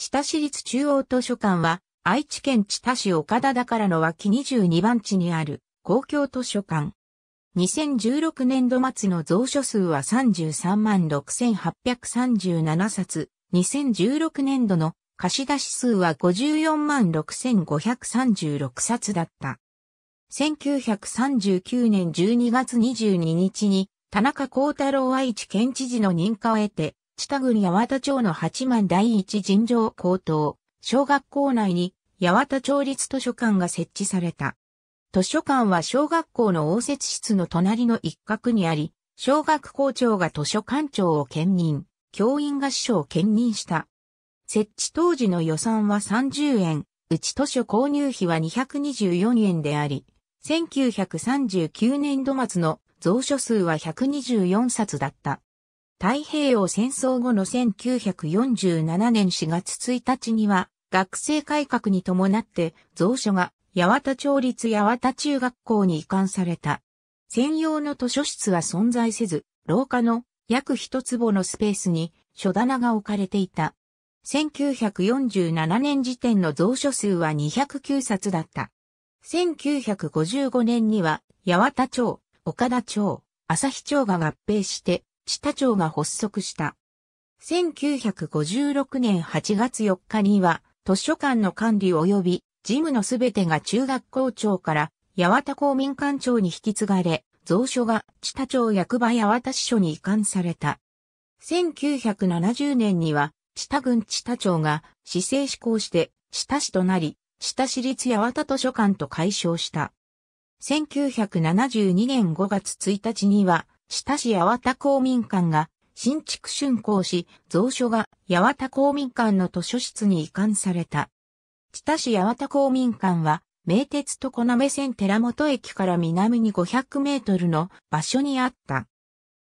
知多市立中央図書館は、愛知県知多市岡田田からの脇22番地にある公共図書館。2016年度末の蔵書数は33万6837冊。2016年度の貸出数は54万6536冊だった。1939年12月22日に田中幸太郎愛知県知事の認可を得て、知多郡八幡町の八幡第一尋常高等小学校内に八幡町立図書館が設置された。図書館は小学校の応接室の隣の一角にあり、小学校長が図書館長を兼任、教員が司書を兼任した。設置当時の予算は30円、うち図書購入費は224円であり、1939年度末の蔵書数は124冊だった。太平洋戦争後の1947年4月1日には、学生改革に伴って蔵書が八幡町立八幡中学校に移管された。専用の図書室は存在せず、廊下の約一坪のスペースに書棚が置かれていた。1947年時点の蔵書数は209冊だった。1955年には八幡町、岡田町、朝日町が合併して知多町が発足した。1956年8月4日には図書館の管理及び事務のすべてが中学校長から八幡公民館長に引き継がれ、蔵書が知多町役場八幡支所に移管された。1970年には、知多郡知多町が市政施行して知多市となり、知多市立八幡図書館と解消した。1972年5月1日には、知多市八幡公民館が新築竣工し、蔵書が八幡公民館の図書室に移管された。知多市八幡公民館は、名鉄と小鍋線寺本駅から南に500メートルの場所にあった。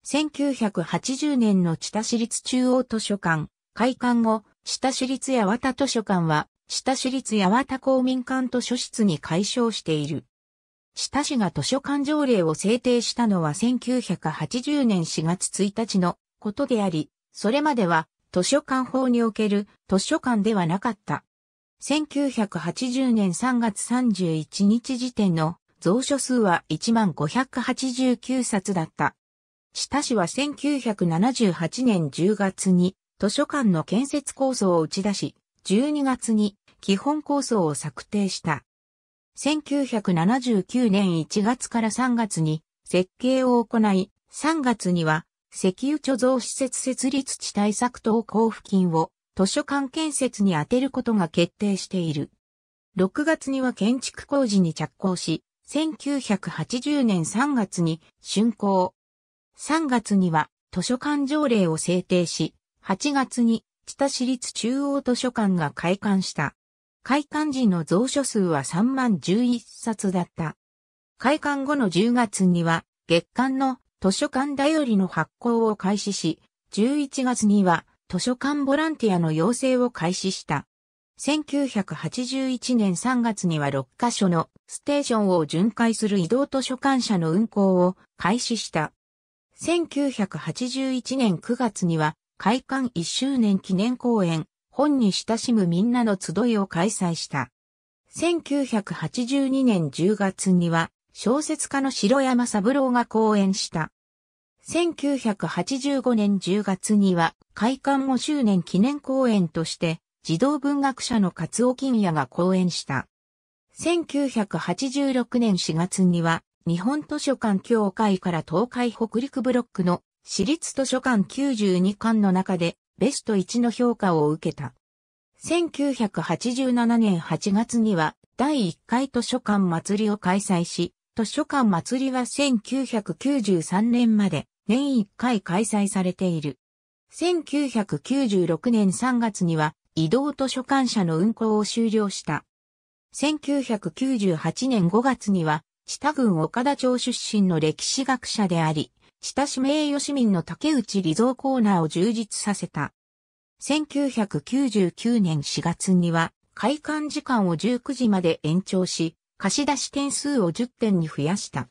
1980年の知多市立中央図書館、開館後、知多市立八幡図書館は、知多市立八幡公民館図書室に改称している。知多市が図書館条例を制定したのは1980年4月1日のことであり、それまでは図書館法における図書館ではなかった。1980年3月31日時点の蔵書数は1589冊だった。知多市は1978年10月に図書館の建設構想を打ち出し、12月に基本構想を策定した。1979年1月から3月に設計を行い、3月には石油貯蔵施設設立地対策等交付金を図書館建設に充てることが決定している。6月には建築工事に着工し、1980年3月に竣工。3月には図書館条例を制定し、8月に知多市立中央図書館が開館した。開館時の蔵書数は3万11冊だった。開館後の10月には月間の図書館だよりの発行を開始し、11月には図書館ボランティアの要請を開始した。1981年3月には6カ所のステーションを巡回する移動図書館車の運行を開始した。1981年9月には開館1周年記念公演、本に親しむみんなの集いを開催した。1982年10月には小説家の城山三郎が講演した。1985年10月には開館5周年記念公演として児童文学者の勝尾金也が講演した。1986年4月には日本図書館協会から東海北陸ブロックの私立図書館92館の中でベスト1の評価を受けた。1987年8月には第1回図書館祭りを開催し、図書館祭りは1993年まで年1回開催されている。1996年3月には移動図書館車の運行を終了した。1998年5月には、知多郡岡田町出身の歴史学者であり、知多市名誉市民の竹内理蔵コーナーを充実させた。1999年4月には、開館時間を19時まで延長し、貸し出し点数を10点に増やした。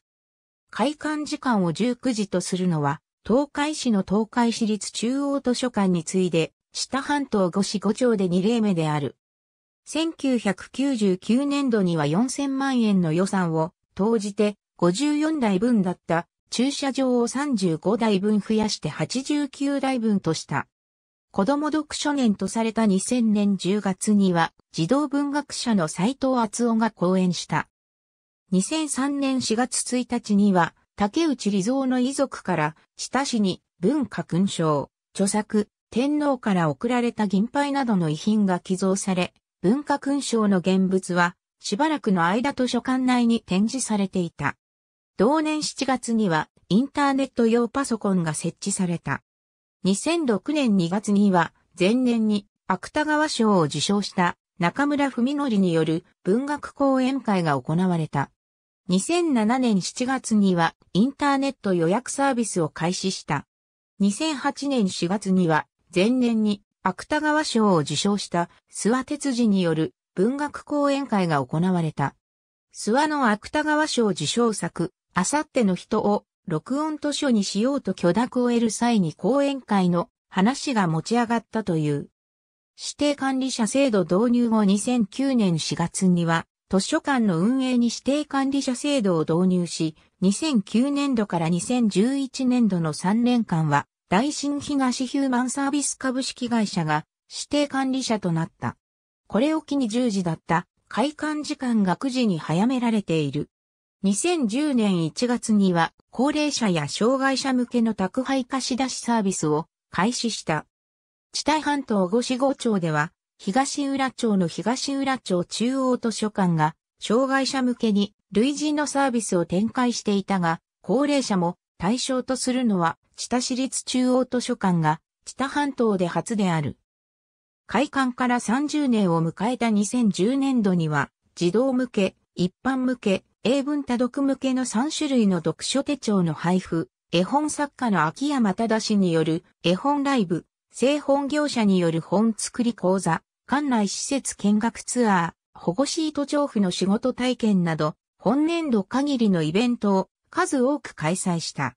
開館時間を19時とするのは、東海市の東海市立中央図書館に次いで知多半島五市五町で2例目である。1999年度には4000万円の予算を投じて54台分だった駐車場を35台分増やして89台分とした。子供読書年とされた2000年10月には児童文学者の斎藤厚夫が講演した。2003年4月1日には竹内理蔵の遺族から下市に文化勲章、著作、天皇から贈られた銀牌などの遺品が寄贈され、文化勲章の現物はしばらくの間図書館内に展示されていた。同年7月にはインターネット用パソコンが設置された。2006年2月には前年に芥川賞を受賞した中村文則による文学講演会が行われた。2007年7月にはインターネット予約サービスを開始した。2008年4月には前年に芥川賞を受賞した諏訪哲司による文学講演会が行われた。諏訪の芥川賞受賞作、あさっての人を録音図書にしようと許諾を得る際に講演会の話が持ち上がったという。指定管理者制度導入後2009年4月には図書館の運営に指定管理者制度を導入し、2009年度から2011年度の3年間は大新東ヒューマンサービス株式会社が指定管理者となった。これを機に10時だった開館時間が9時に早められている。2010年1月には高齢者や障害者向けの宅配貸し出しサービスを開始した。地帯半島五市五町では東浦町の東浦町中央図書館が障害者向けに類似のサービスを展開していたが、高齢者も対象とするのは知多市立中央図書館が知多半島で初である。開館から30年を迎えた2010年度には児童向け、一般向け、英文多読向けの3種類の読書手帳の配布、絵本作家の秋山忠氏による。絵本ライブ、製本業者による本作り講座、館内施設見学ツアー、保護シート調布の仕事体験など、本年度限りのイベントを。数多く開催した。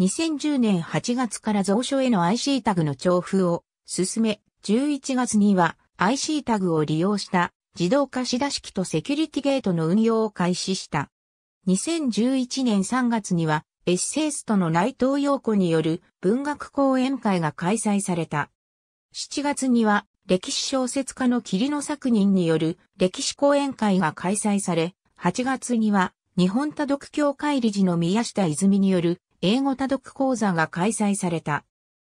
2010年8月から蔵書への IC タグの調布を進め、11月には IC タグを利用した。自動貸し出し機とセキュリティゲートの運用を開始した。2011年3月にはエッセイストの内藤陽子による文学講演会が開催された。7月には歴史小説家の桐野作人による歴史講演会が開催され、8月には日本多読協会理事の宮下泉による英語多読講座が開催された。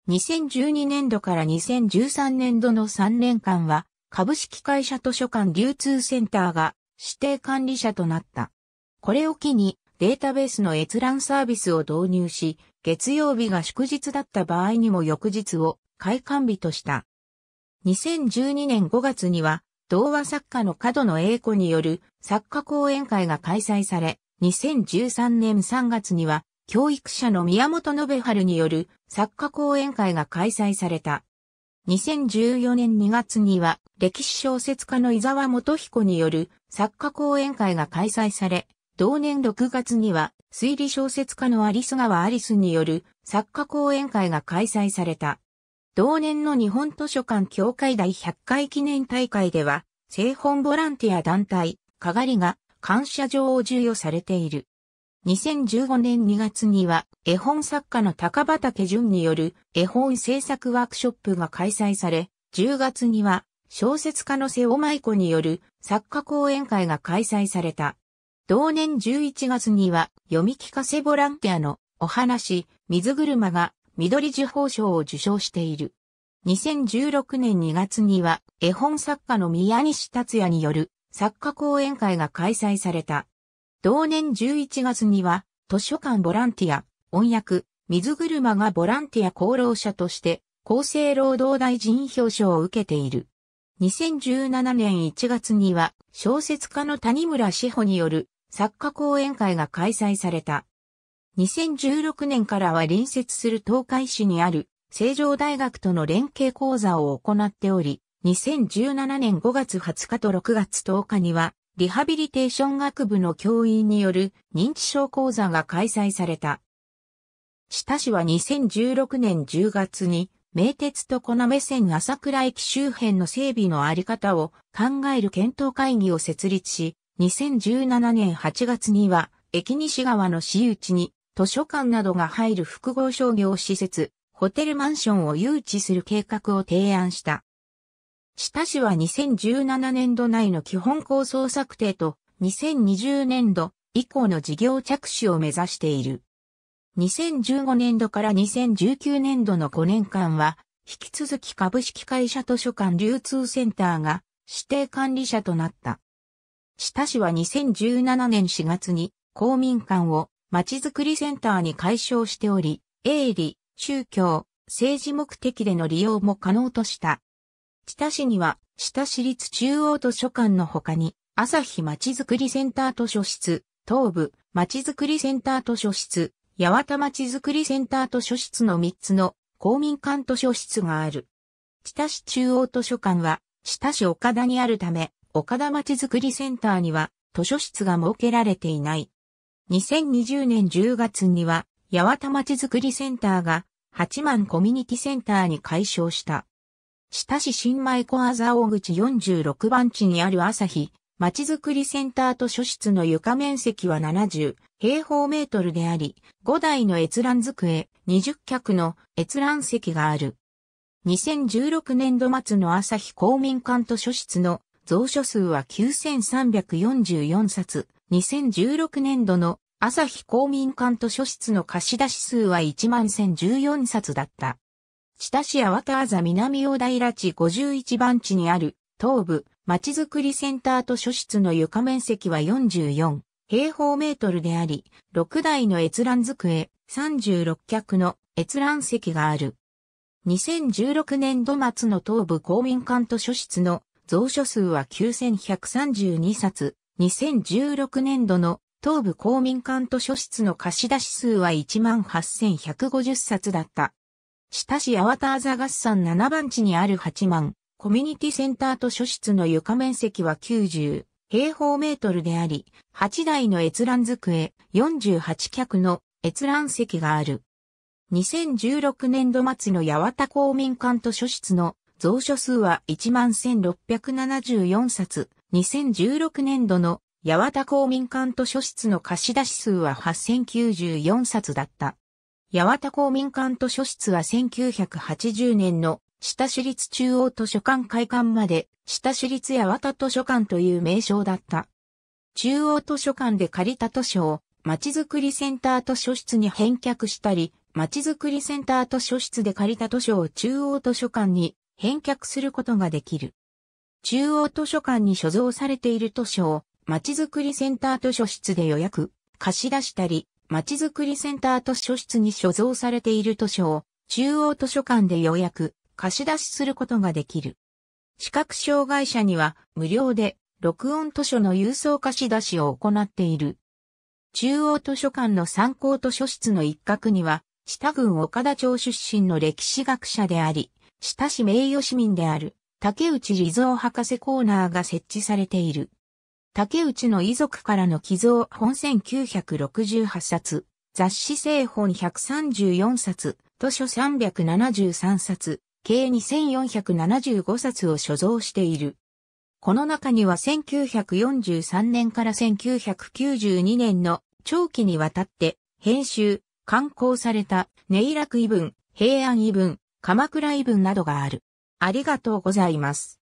2012年度から2013年度の3年間は株式会社図書館流通センターが指定管理者となった。これを機にデータベースの閲覧サービスを導入し、月曜日が祝日だった場合にも翌日を開館日とした。2012年5月には、童話作家の角野英子による作家講演会が開催され、2013年3月には、教育者の宮本信春による作家講演会が開催された。2014年2月には歴史小説家の伊沢元彦による作家講演会が開催され、同年6月には推理小説家の有栖川アリスによる作家講演会が開催された。同年の日本図書館協会第100回記念大会では、製本ボランティア団体、かがりが感謝状を授与されている。2015年2月には絵本作家の高畑淳による絵本制作ワークショップが開催され、10月には小説家の瀬尾舞子による作家講演会が開催された。同年11月には読み聞かせボランティアのお話、水車が緑樹宝賞を受賞している。2016年2月には絵本作家の宮西達也による作家講演会が開催された。同年11月には、図書館ボランティア、音訳、水車がボランティア功労者として、厚生労働大臣表彰を受けている。2017年1月には、小説家の谷村志保による作家講演会が開催された。2016年からは隣接する東海市にある成城大学との連携講座を行っており、2017年5月20日と6月10日にはリハビリテーション学部の教員による認知症講座が開催された。知多市は2016年10月に名鉄と粉目線朝倉駅周辺の整備のあり方を考える検討会議を設立し、2017年8月には、駅西側の私有地に図書館などが入る複合商業施設、ホテルマンションを誘致する計画を提案した。知多市は2017年度内の基本構想策定と2020年度以降の事業着手を目指している。2015年度から2019年度の5年間は、引き続き株式会社図書館流通センターが指定管理者となった。知多市は2017年4月に公民館をまちづくりセンターに改称しており、営利、宗教、政治目的での利用も可能とした。知多市には、知多市立中央図書館の他に、朝日まちづくりセンター図書室、東部、まちづくりセンター図書室、八幡まちづくりセンター図書室の3つの公民館図書室がある。知多市中央図書館は、知多市岡田にあるため、岡田まちづくりセンターには図書室が設けられていない。2020年10月には、八幡町づくりセンターが、八幡コミュニティセンターに改称した。知多市新米小あざ大口46番地にある朝日、町づくりセンターと書室の床面積は70平方メートルであり、5台の閲覧机、20脚の閲覧席がある。2016年度末の朝日公民館と書室の蔵書数は9344冊、2016年度の朝日公民館図書室の貸し出し数は1万1014冊だった。知多市八幡あざ南大平地51番地にある東部町づくりセンター図書室の床面積は44平方メートルであり、6台の閲覧机、36脚の閲覧席がある。2016年度末の東部公民館図書室の蔵書数は9132冊、2016年度の東部公民館図書室の貸し出し数は18,150冊だった。知多市八幡あざ合算7番地にある8万、コミュニティセンター図書室の床面積は90平方メートルであり、8台の閲覧机、48脚の閲覧席がある。2016年度末の八幡公民館図書室の蔵書数は11,674冊、2016年度の八幡公民館図書室の貸し出し数は8094冊だった。八幡公民館図書室は1980年の下市立中央図書館開館まで下市立八幡図書館という名称だった。中央図書館で借りた図書をまちづくりセンター図書室に返却したり、まちづくりセンター図書室で借りた図書を中央図書館に返却することができる。中央図書館に所蔵されている図書を、まちづくりセンター図書室で予約、貸し出したり、ちづくりセンター図書室に所蔵されている図書を、中央図書館で予約、貸し出しすることができる。視覚障害者には無料で録音図書の郵送貸し出しを行っている。中央図書館の参考図書室の一角には、知多郡岡田町出身の歴史学者であり、知多市名誉市民である竹内地蔵博士コーナーが設置されている。竹内の遺族からの寄贈本1968冊、雑誌製本134冊、図書373冊、計2475冊を所蔵している。この中には1943年から1992年の長期にわたって編集、刊行されたネイラク遺文、平安遺文、鎌倉遺文などがある。ありがとうございます。